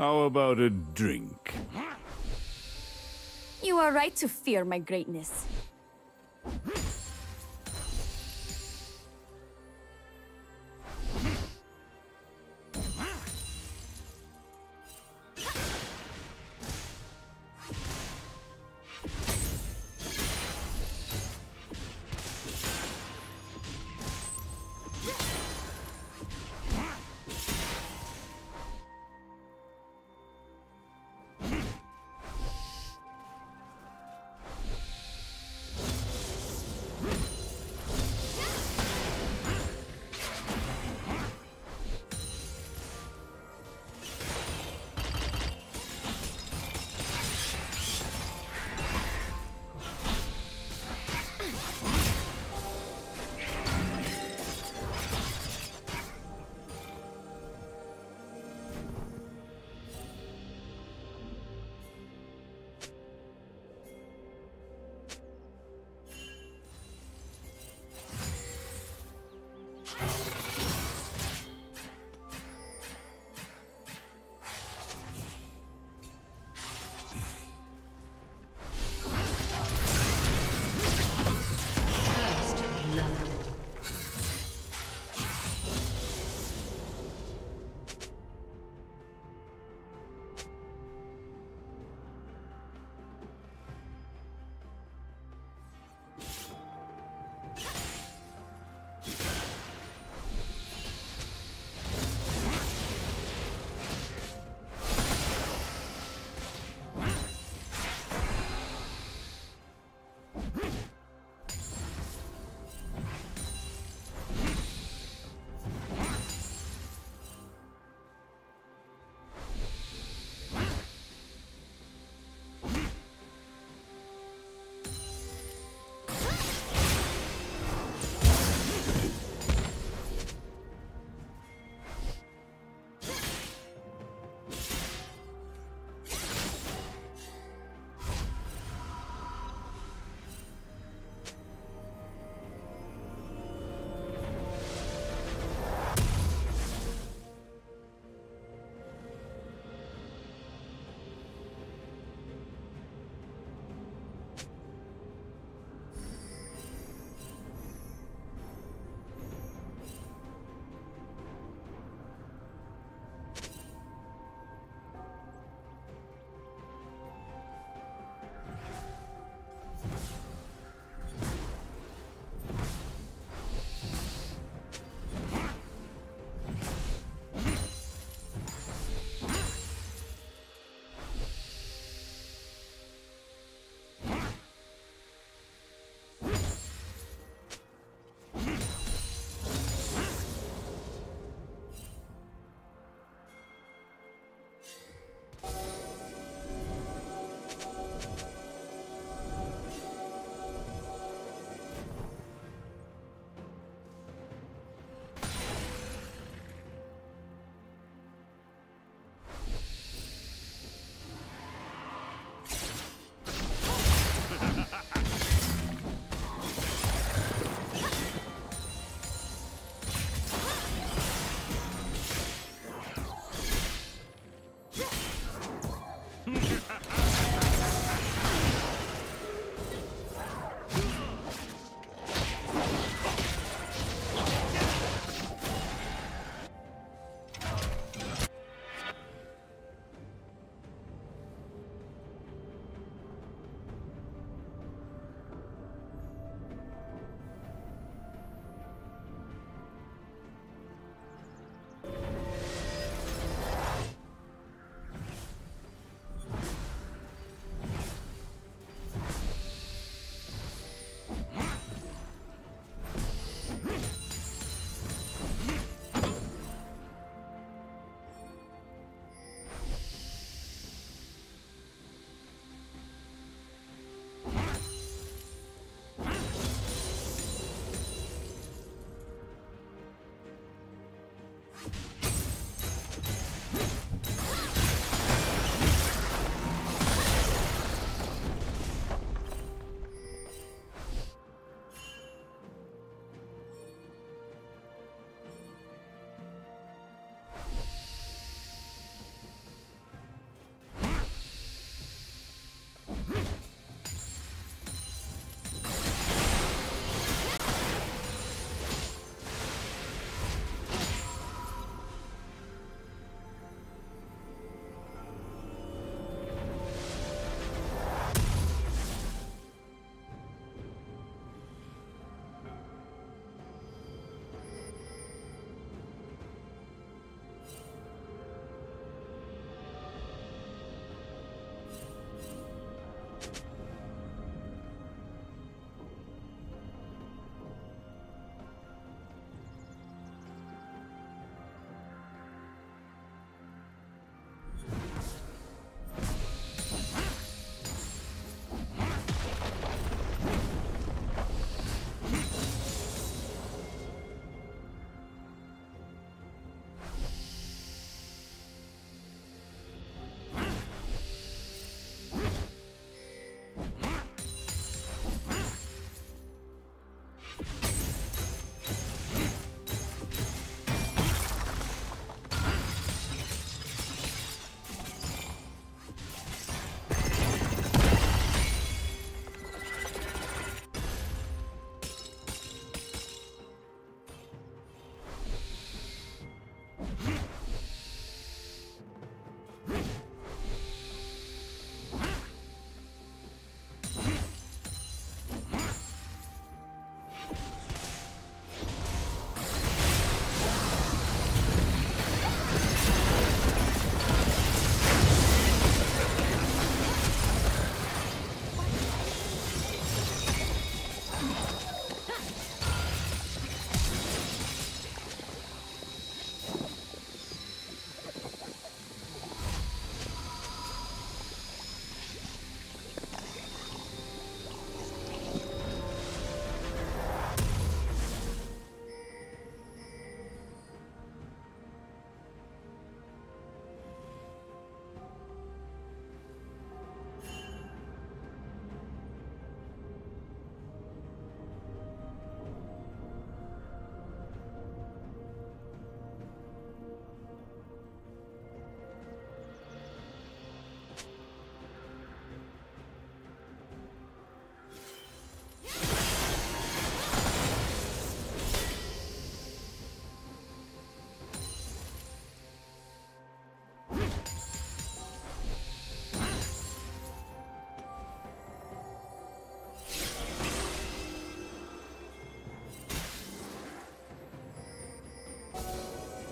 How about a drink? You are right to fear my greatness.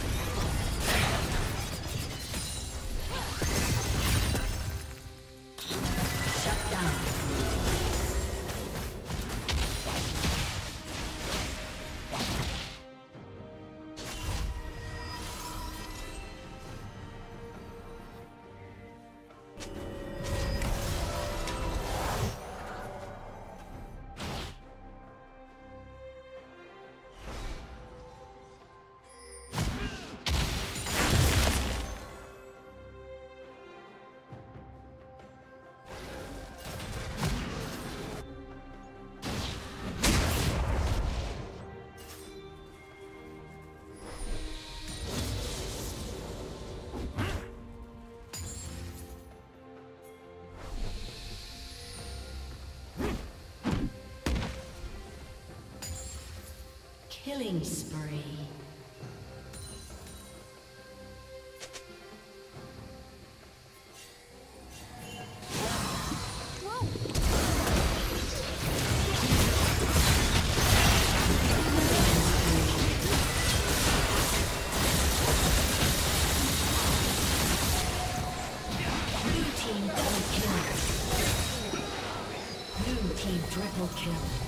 Shut down. Killing spree. Blue team triple kill.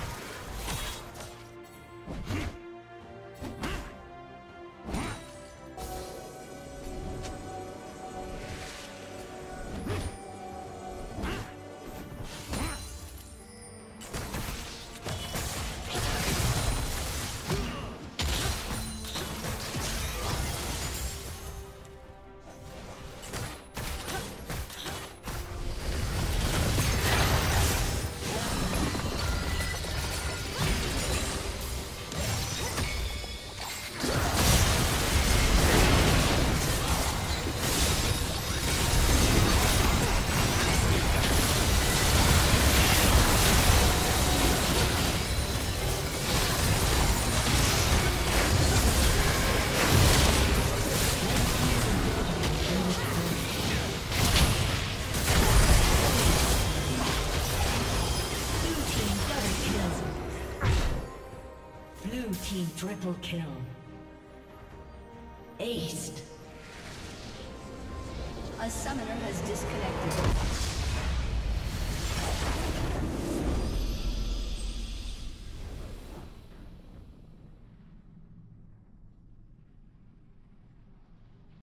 Triple kill.